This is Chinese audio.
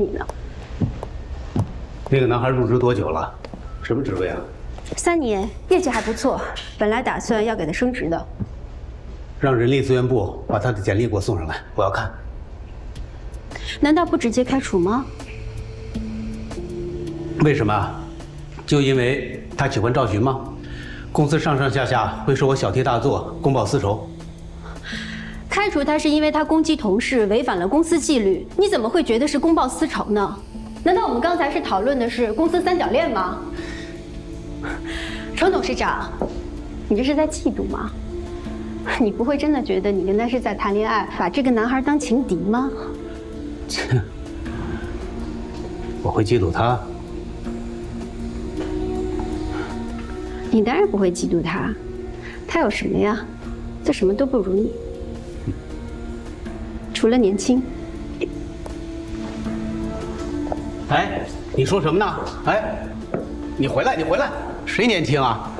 你呢？那个男孩入职多久了？什么职位啊？三年，业绩还不错，本来打算要给他升职的。让人力资源部把他的简历给我送上来，我要看。难道不直接开除吗？为什么？就因为他喜欢赵寻吗？公司上上下下会说我小题大做，公报私仇。开除他是因为他攻击同事，违反了公司纪律，你怎么会觉得是公报私仇呢？难道我们刚才是讨论的是公司三角恋吗？程董事长，你这是在嫉妒吗？你不会真的觉得你跟他是在谈恋爱，把这个男孩当情敌吗？切，我会嫉妒他？你当然不会嫉妒他，他有什么呀？他什么都不如你，除了年轻。哎，你说什么呢？哎，你回来，你回来，谁年轻啊？